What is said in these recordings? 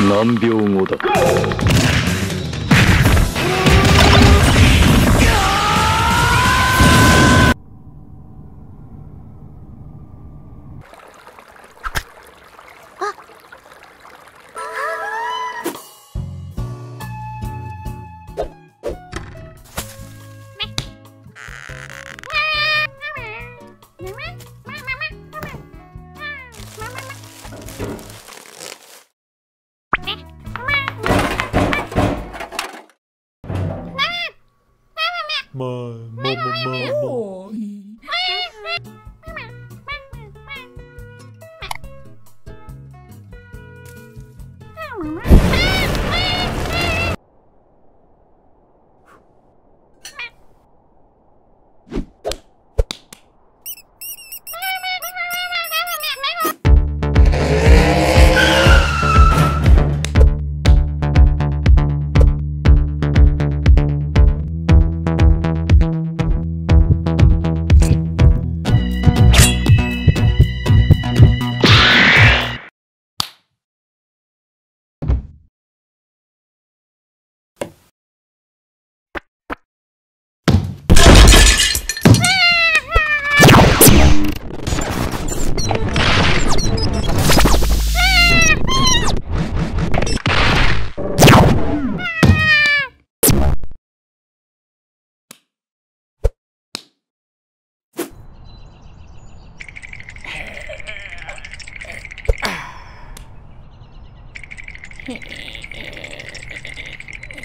何秒後だ。my mama,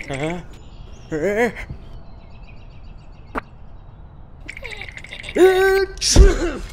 huh? Truth!